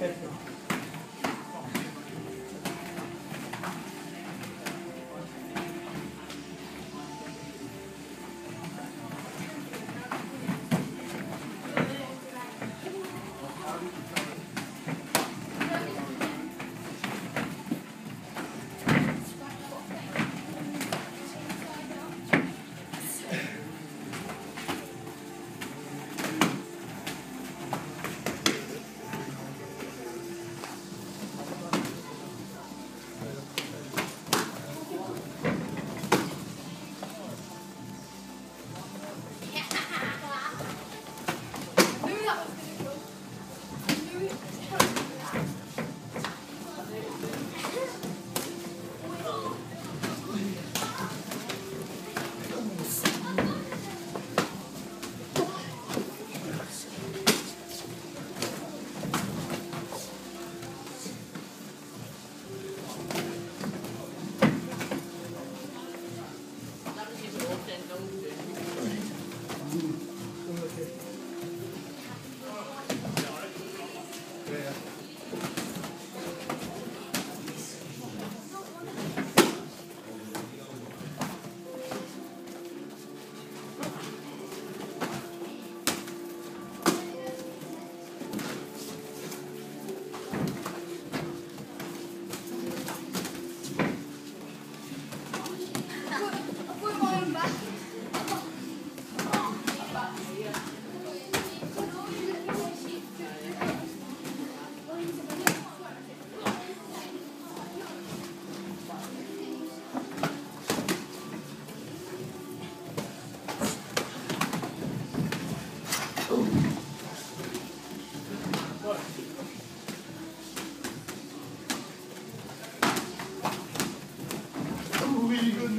Perfecto.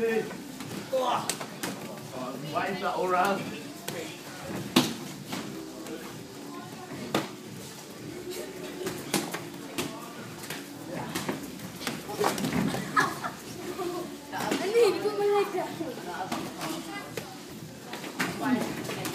Junge! Boah. Weiter, Oran! Nein, guck mal, like.